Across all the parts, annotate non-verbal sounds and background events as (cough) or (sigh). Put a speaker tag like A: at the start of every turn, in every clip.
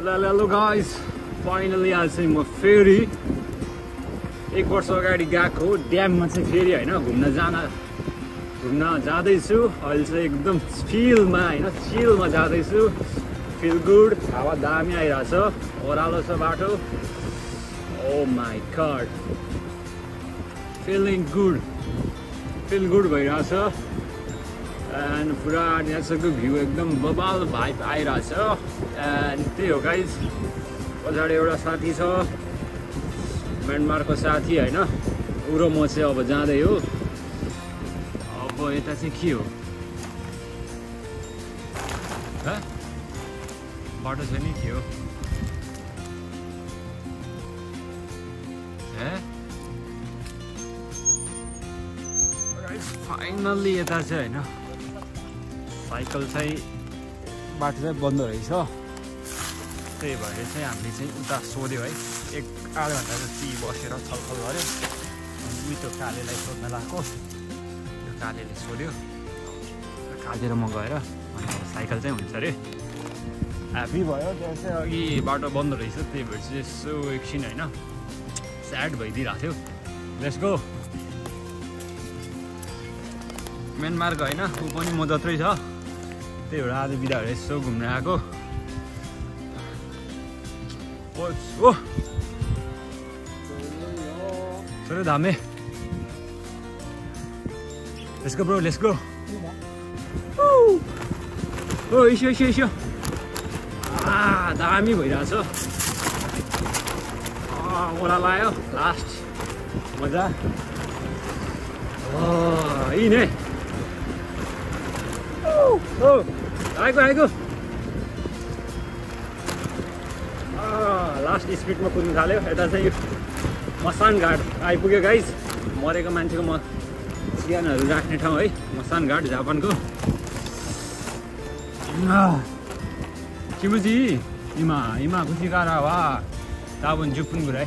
A: Hello hello hello guys finally आज चाहिँ म फेरि एक वर्ष अगाडि गएको ड्याममा चाहिँ फेरि होइन घुम्न जान घुम्न जाँदैछु। अहिले चाहिँ एकदम फिलमा होइन चिलमा जाँदैछु। फिल गुड हावा दामी आइरहेछ ओह्रालो छ बाटो। ओ my god feeling good feel good भइरहेछ। एन्ड पुरा नेचरको भ्यू एकदम बबाल भाइब आइरहेछ एन्ड त्यही हो गाइज पछाडि एउटा साथी छ म्यानमारको साथी होइन। ऊ र म चाहिँ अब जाँदै हो। अब यता चाहिँ के हो? बाटो छ नि के हो? फाइनल्ली यता चाहिँ होइन। साइकल चाहिँ बाटो चाहिँ बन्द रहेछ। त्यही भएर चाहिँ हामीले चाहिँ उता सोध्यो है एक आधा घन्टा जति बसेर छलफल गऱ्यो। अनि त्यो कालेलाई सोध्न लगाएको त्यो कालेले सोध्यो काले र म गएर अनि साइकल चाहिँ हुन्छ अरे। ह्याप्पी भयो त्यहाँ चाहिँ अघि बाटो बन्द रहेछ त्यही भएर चाहिँ यसो एकछिन होइन स्याड भइदिइरहेको थियो। लेट्स गो म्यानमारको होइन ऊ पनि म जत्रै छ। त्यही भएर आज बिदा भएर यसो घुम्न आएको। ओ sir धामे। Let's go bro let's go ओ इसो इसो इसो आ दामी भइरहेछ। ओला लायो लास्ट मजा। यिने ओ आएको आएको। लास्ट स्पिडमा कुद्नु थाल्यो। यता चाहिँ यो मसान घाट आइपुग्यो गाइज मरेको मान्छेको म चियानहरू राख्ने ठाउँ है। मसान घाट जापानको। किमुजी इमा इमा खुसीकारा वा ताबन जुपुन गुराई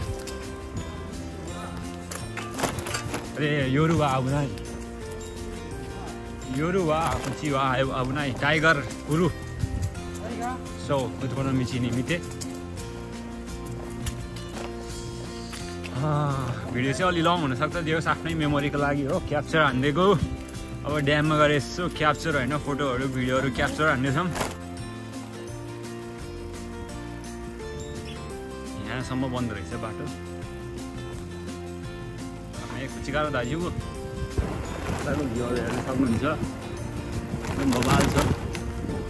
A: अरे योरुवा आबुनाई योरुवा कुचिवा आबुनाई टाइगर कुरु सो कुतुकोनो मिचिनी मिते भिडियो चाहिँ अलि लङ हुनसक्छ त्यो आफ्नै मेमोरीको लागि हो क्याप्चर हानिदिएको अब ड्याममा गएर यसो क्याप्चर होइन फोटोहरू भिडियोहरू क्याप्चर हान्दैछौँ यहाँसम्म बन्द रहेछ बाटो चिकारो दाजु तपाईँको भ्यूहरू हेर्न सक्नुहुन्छ एकदम बबाल छ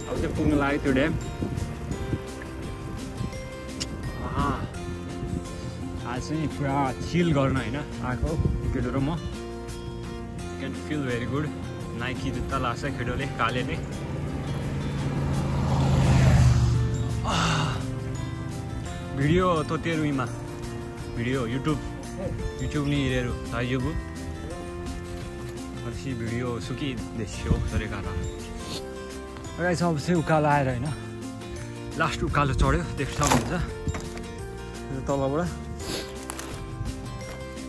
A: अब चाहिँ पुग्नु लाग्यो त्यो ड्याम आज चाहिँ पुरा चिल गर्न होइन आएको केटो र म can feel very good Nike जुत्ता लाग्छ केटोले कालेले भिडियो तो तेरो इमा भिडियो युट्युब युट्युब नि हेरेर दाइजुबु पछि भिडियो सुकी देख्यो सरे कारण गाइस अब चाहिँ उकालो आएर होइन लास्ट उकालो चढ्यो देख्न सक्नुहुन्छ तलबाट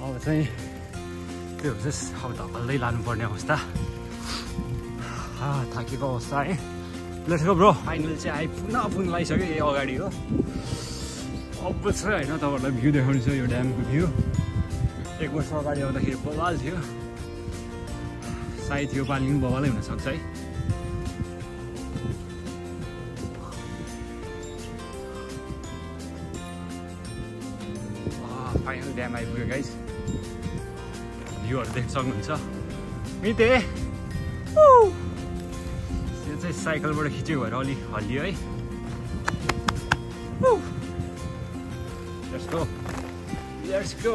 A: अब चाहिँ त्यो चाहिँ अब धपाल्दै लानुपर्ने अवस्था थाकेको अवस्था है लेट्स गो ब्रो फाइनल चाहिँ आइपुग्न पुग्न लगाइसक्यो यही अगाडि हो अब चाहिँ होइन तपाईँहरूलाई भ्यू देखाउने छ यो ड्यामको भ्यू एक वर्ष अगाडि आउँदाखेरि बवाल थियो सायद यो पालि पनि बवालै हुनसक्छ है। फाइनल ड्याम आइपुग्यो गाइस भ्यूहरू देख्न सक्नुहुन्छ। मिते! यो चाहिँ साइकलबाट खिच्यो भएर अलिक हल्लियो है। Let's go. Let's go,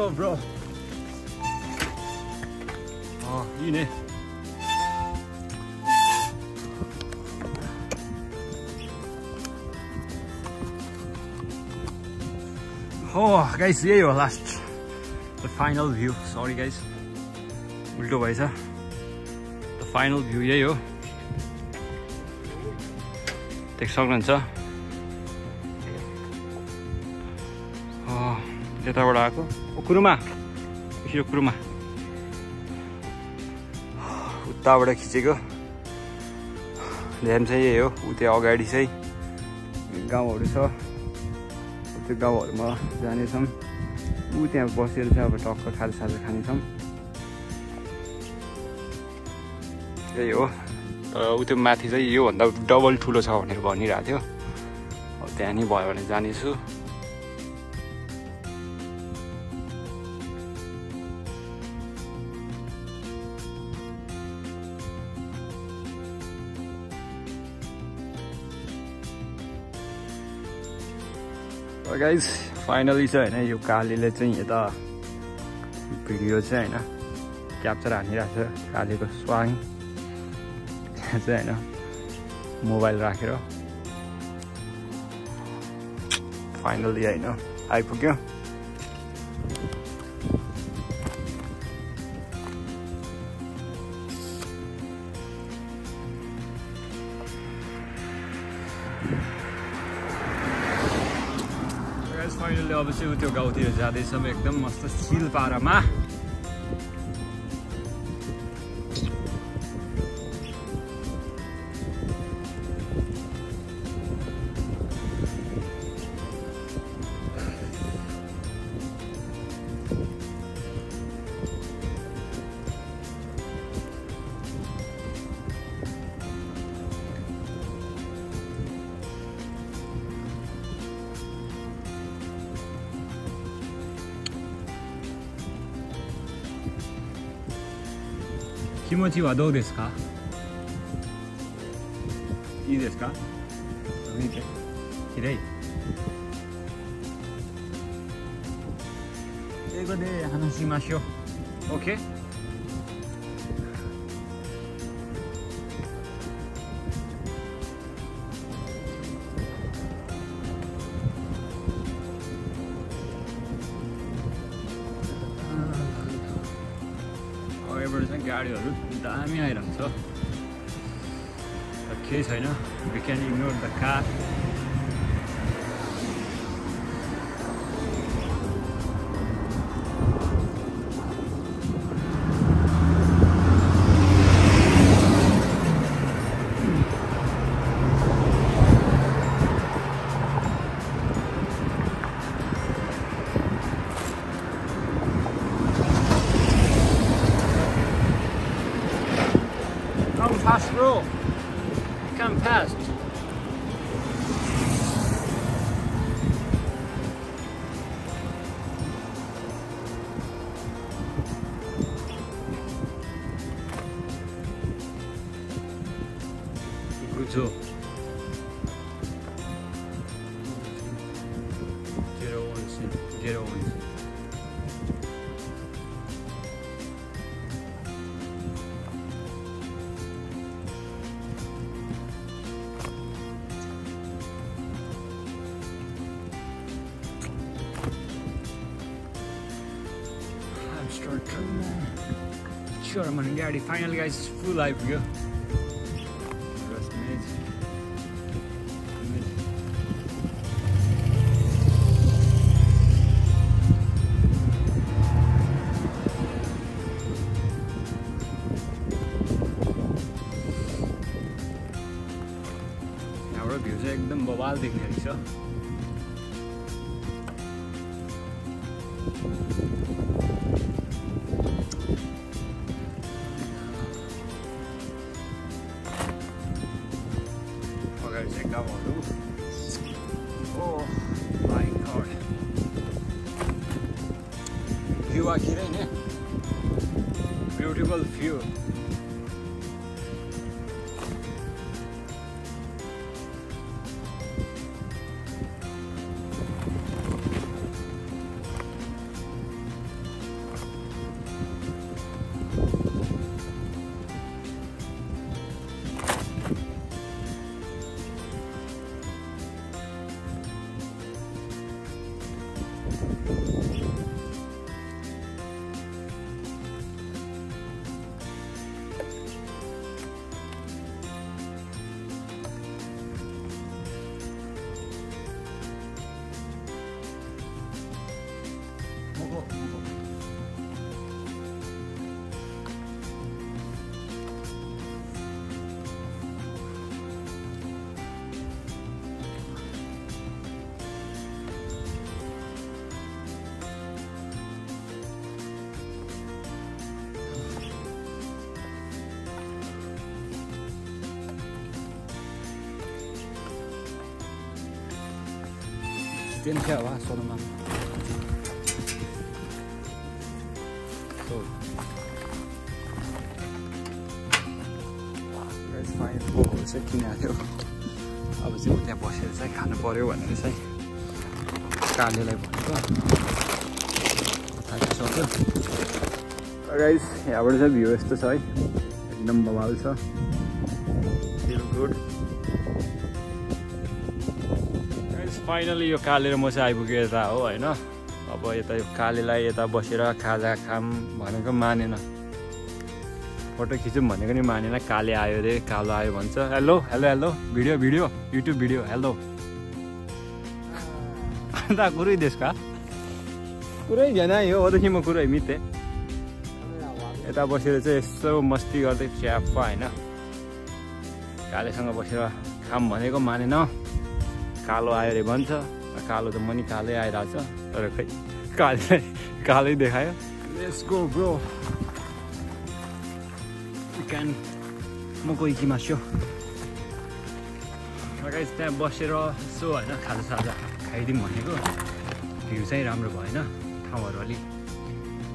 A: Oh, guys, यही हो last the final view sorry guys उल्टो भएछ द फाइनल भ्यू यही हो देख्न सक्नुहुन्छ त्यताबाट आएको कुरुमा यो कुरुमा उताबाट खिचेको ड्याम चाहिँ यही हो उ त्यो अगाडि चाहिँ गाउँहरू छ त्यो गाउँहरूमा जानेछौँ। ऊ त्यहाँ बसेर चाहिँ अब टक्क खाजासाजा खानेछौँ। त्यही हो। तर ऊ त्यो माथि चाहिँ योभन्दा डबल ठुलो छ भनेर भनिरहेको थियो। अब त्यहाँ नि भयो भने जानेछु। गाइज फाइनली चाहिँ होइन यो कालीले चाहिँ यता भिडियो चाहिँ होइन क्याप्चर हानिरहेको छ कालीको स्वाङ चाहिँ होइन मोबाइल राखेर फाइनली होइन आइपुग्यो चाहिँ त्यो गाउँतिर जाँदैछौँ एकदम मस्त सिल पारामा। 気持ちはどうですか？いいですか？見て。きれい英語で話しましょう。OK? दामी आइरहन्छ केही छैन we can ignore the car shortcut. Sure, man. Yeah, the final guys full live view. Beautiful view train क्या होला सोह्रमा पोहरू चाहिँ किनेको थियो अब चाहिँ त्यहाँ बसेर चाहिँ खानु पऱ्यो भनेर चाहिँ कालेलाई भनेको थाकिसक्यो राइस यहाँबाट चाहिँ भ्यू यस्तो छ है एकदम बवाल छ फाइनली यो कालेर म चाहिँ आइपुगेँ यता हो होइन? अब यता यो कालेलाई यता बसेर खाजा खाम भनेको मानेन। फोटो खिचौँ भनेको नि मानेन। काले आयो अरे कालो आयो भन्छ। Hello hello hello video video YouTube video hello अन्त कुरै देशका कुरै झन् यो होदेखि म कुरै मिते। यता बसेर चाहिँ यसो मस्ती गर्दै च्याप्पा होइन? कालेसँग बसेर खाम भनेको मानेन। कालो आयो अरे भन्छ कालो त म नि कालै आइरहेको छ तर खै काले कालै देखायो। यसको ब्रो चिकन मको इकिमास्यो गाइस त्यहाँ बसेर यसो होइन खाजा साजा खाइदिउँ भनेको। भ्यू चाहिँ राम्रो भएन ठाउँहरू अलिक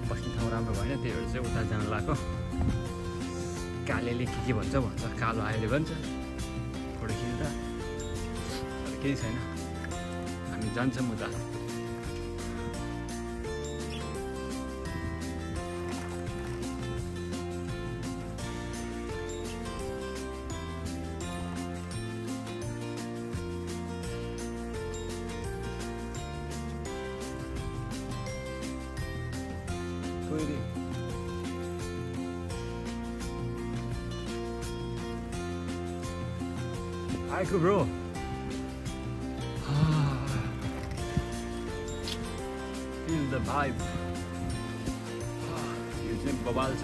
A: बस्ने ठाउँ राम्रो भएन त्यही भएर चाहिँ उता जान लगाएको कालेले के के भन्छ भन्छ कालो आयो भन्छ। केही छैन हामी जान्छौँ उता Pretty. आएको bro feel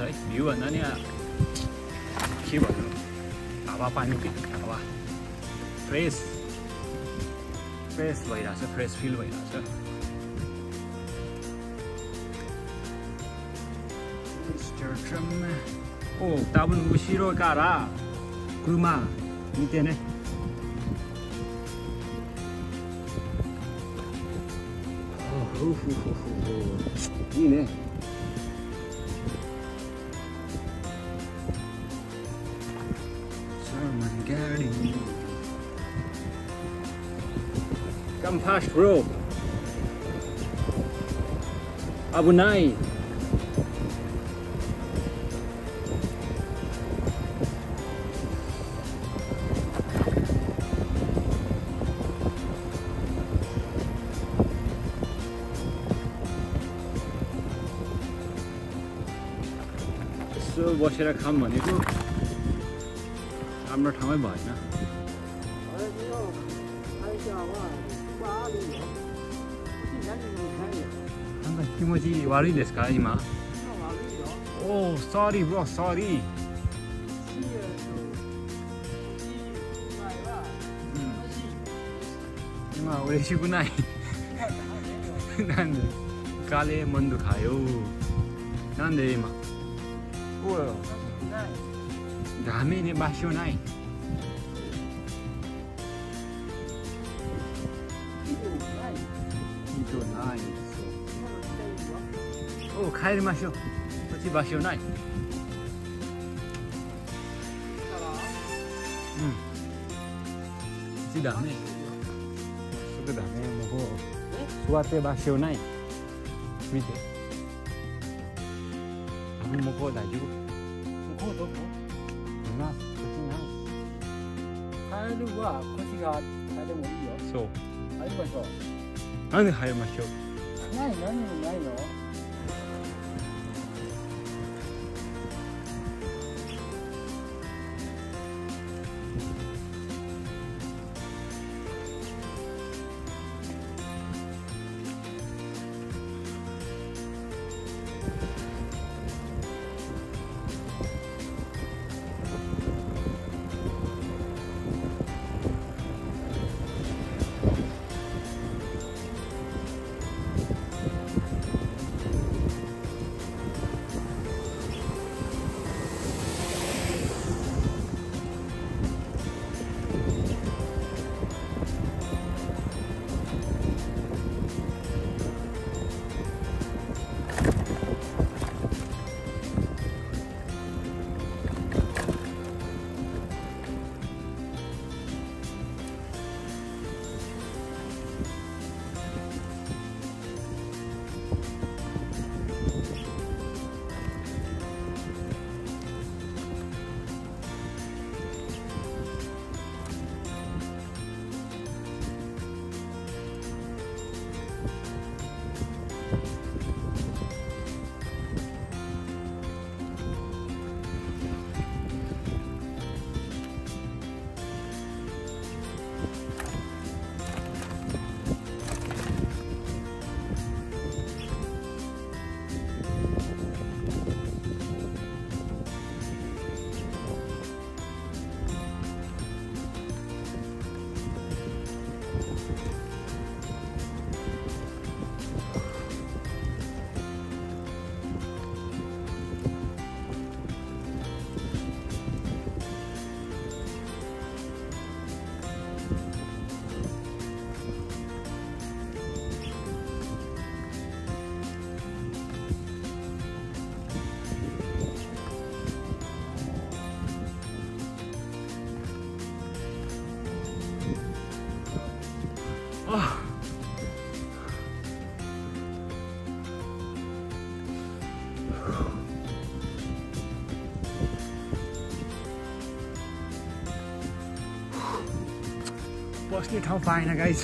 A: thấy biểu anh đó nha chỉ bảo 아와 पानी press feel 为啥是？오 답은 무시로 가라. 그마 이때네. 오후후후후. 이네. pass through. I will not. So, what should I come on? I'm not how I now. 気持ち悪いですか今？おお、サーリー、ブロサーリー。今嬉しくないなんでカレーかよなんで今ダメね場所ない 오帰りましょう。こっち場所ない。うん。こっちダメすぐダメもう座って場所ない見てあ向こう大丈夫
B: 向こうどこ
A: こっちない
B: カエルはこっち側帰でもいいよ
A: そう
B: 入りましょう
A: なんで入りましょう
B: ない何もないの
A: बस्ने ठाउँ पाएन गाइज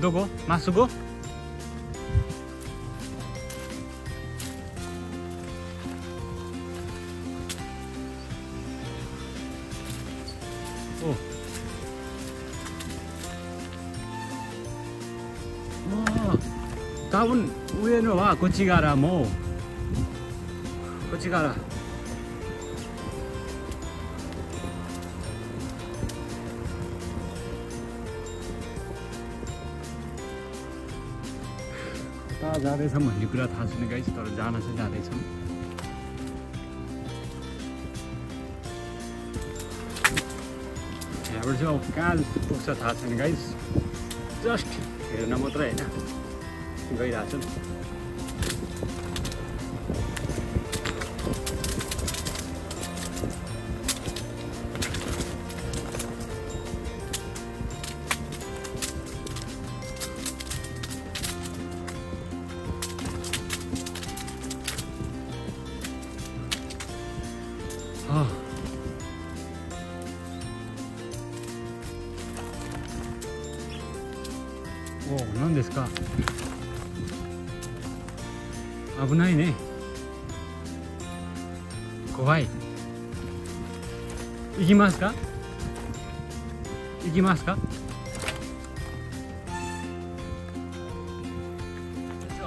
A: दोको मासुको 多分上のはこっちからもこっちからकता जाँदैछौँ भन्ने कुरा थाहा छैन गाइस तर जान चाहिँ जाँदैछौँ यहाँबाट चाहिँ अब कहाँ पुग्छ थाहा छैन गाइस जस्ट हेर्न मात्रै होइन すごいな。ちょっと。はあ。おお何ですか？危ないね怖い行きますか行きますか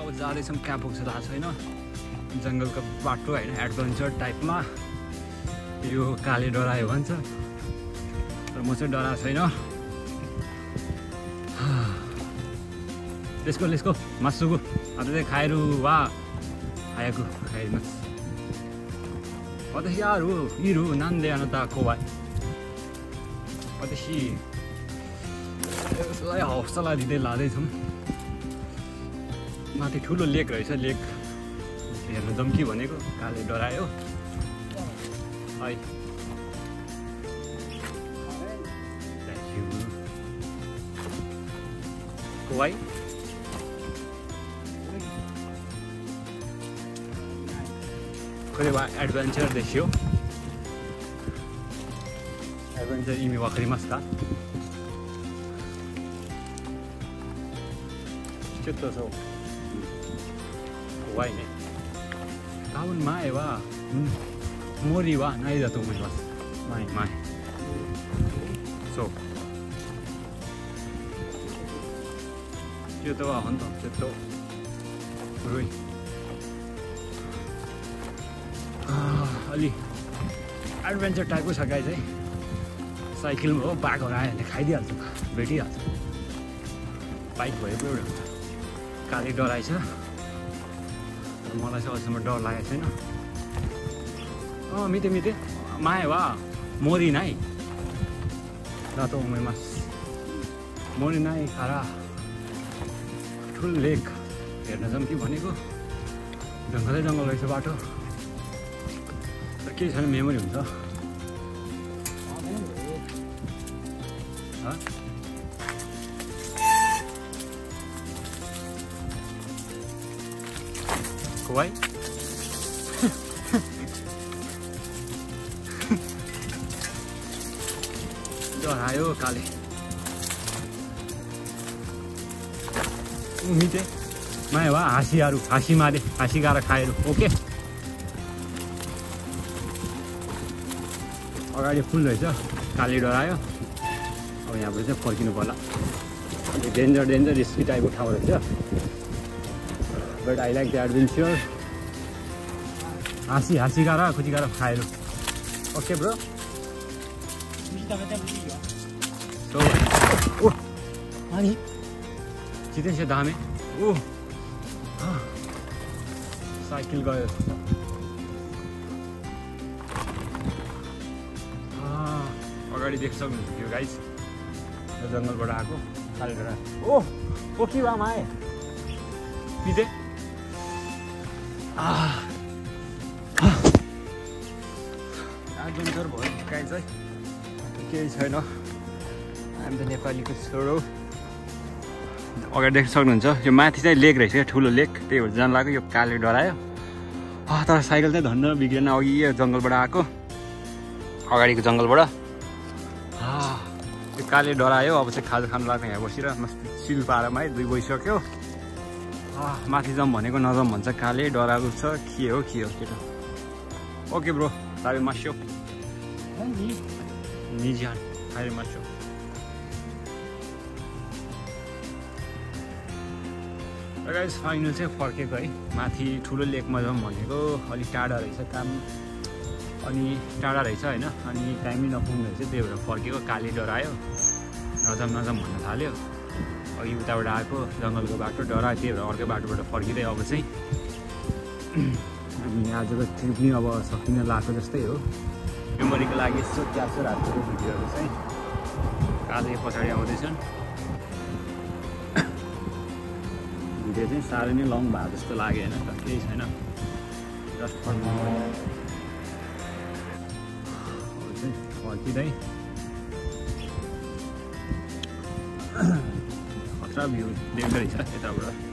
A: अब जाँदैछौँ कहाँ पुग्छ थाहा छैन जङ्गलको बाटो होइन एडभेन्चर टाइपमा यो काले डरायो भन्छ तर म चाहिँ डराएको छैन लेसको लेसको मासुको अन्त चाहिँ खाएर वा खाएको खाइदिनुहोस् 私あるいるなんであなた怖い私यसलाई हौसला दिँदै लाँदैछौँ माथि ठुलो लेक रहेछ लेक हेर्नु जाउँ कि भनेको काले डरायो है Thank you. Kuwait? Kuwait adventure ですよ。アドベンチャー意味わかりますか？ちょっとそう怖いね多分前は、うん、森はないだと思います前前そうちょっとは本当ちょっと古い अलि एडभेन्चर टाइपको छ गाई चाहिँ। साइकलमा हो बाघहरू आयो भने खाइदिइहाल्छ भेटिहाल्छ। बाइक पो एउटा। काले डराएछ मलाई चाहिँ अहिलेसम्म डर लागेको छैन। अँ मिते मिते। माया वा मोरी नाइ। रातो उमेरमास मोरी नाइ खारा। ठुलो लेक। हेर्न जाउँ कि भनेको? जङ्गलै जङ्गल रहेछ बाटो। तर केही छैन मेमोरी हुन्छ हँ? Kuwait? डरायो काले मिते माया वा हाँसीहरू हाँसी मारे हाँसी गाएर खाएर ओके अगाडि फुल रहेछ। काले डरायो। अब यहाँबाट चाहिँ फर्किनु पर्ला। अलिक डेन्जर डेन्जर रिस्की टाइपको ठाउँ रहेछ। But I like the adventure हाँसी हाँसी गाएर खुसी गाएर खाएर। ओके ब्रो अनि? जितेछ दामे। ओ साइकल गयो। अगाडि सक्नुहुन्छ त्यो गाइस यो जङ्गलबाट आएको खालेर ओ ओ के भए आए पिते एडभेन्चर भयो गाई चाहिँ केही छैन। हामी त नेपालीको छोरो अगाडि देख्न सक्नुहुन्छ यो माथि चाहिँ लेक रहेछ क्या ठुलो लेक। त्यही भएर जान लाग्यो यो काले डरायो। तर साइकल चाहिँ धन्न बिग्रेन अघि यो जङ्गलबाट आएको। अगाडिको जङ्गलबाट। काले डरायो अब चाहिँ खाजा खानु लाग्ने यहाँ बसेर सिल पारामा है दुई बइसक्यो माथि जाउँ भनेको नजाउँ भन्छ काले डराएको छ। के हो के हो केटा ओके ब्रो ताबे मास्यो। निजी खाएर मास्यो। गाइस फाइनल चाहिँ फर्केको है। माथि ठुलो लेकमा जाउँ भनेको अलिक टाढा रहेछ काम। अनि टाढा रहेछ होइन अनि टाइमै नपुग्ने रहेछ। त्यही भएर फर्केको काली डरायो नजाम नजाम भन्न थाल्यो। अघि उताबाट आएको जङ्गलको बाटो डरायो त्यही भएर अर्कै बाटोबाट फर्किँदै अब चाहिँ अनि आजको ट्रिप पनि अब सकिन लगाएको जस्तै हो। मेमोरीको लागि यसो क्याप्चर हालेको भिडियोहरू चाहिँ काले पछाडि आउँदैछन्। भिडियो चाहिँ साह्रै नै लङ भएको जस्तो लाग्यो होइन केही छैन। जस्ट फर फर्किँदै खतरा भ्यू देख्दो रहेछ यताबाट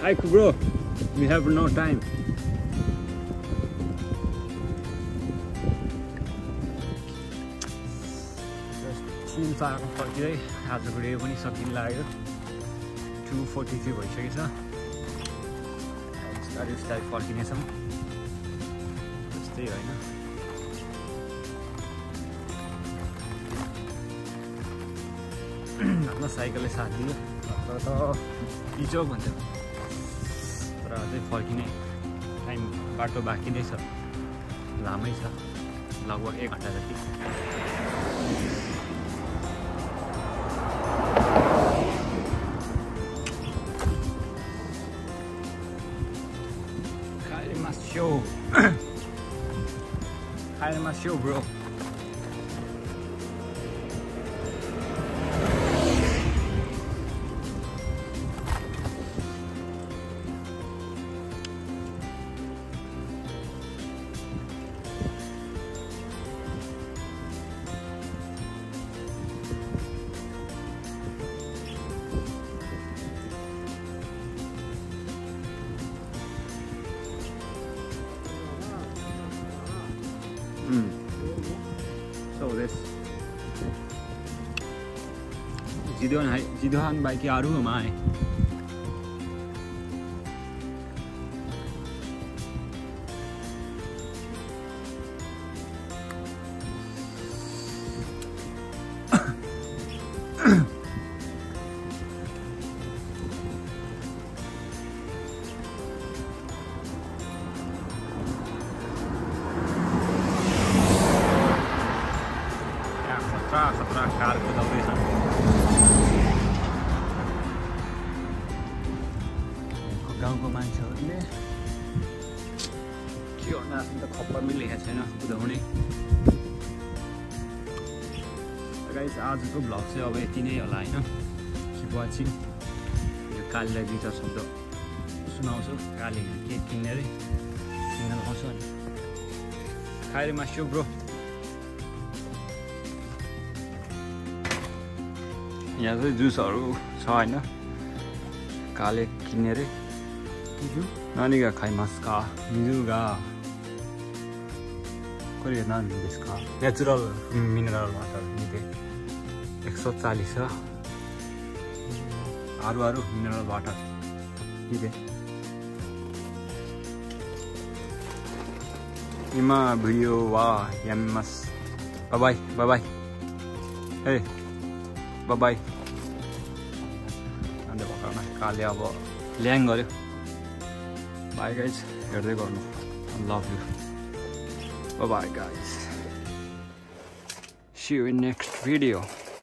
A: Hi, bro. We have no time. Chill पाएको फर्किँदै आजको डे पनि सकिन लाग्यो टु फोर्टी थ्री भइसकेछ बिस्तारै बिस्तारै फर्किनेछौँ। त्यस्तै होइन। (clears throat) आफ्नो साइकलले साथ नत्र त हिजो भन्थ्यो। तर अझै फर्किने टाइम बाटो बाँकी नै छ। लामै छ। लगभग एक घन्टा जति। My show, bro. 自動販売機ある前。चाहिँ अब यति नै होला होइन। कि वाचिङ यो कालीलाई दुई चार शब्द सुनाउँछु। काली के किनेर किन्न लगाउँछु अनि। खाएर मास्यो ब्रो। यहाँ चाहिँ जुसहरू छ होइन। काले किनेर नानीगा खाइ मास्का। मिजुगा कोही नान त्यसका नेचुरल मिनरल वाटर निके। एक सौ चालिस अरू अरू मिनरल वाटर निके इमा भिडियो वा एमएस बाबाई बाबाई ए बाबाई अन्त भर्खरमा काले अब ल्याङ गऱ्यो बाई गाइज हेर्दै गर्नु love you bye guys see you in next video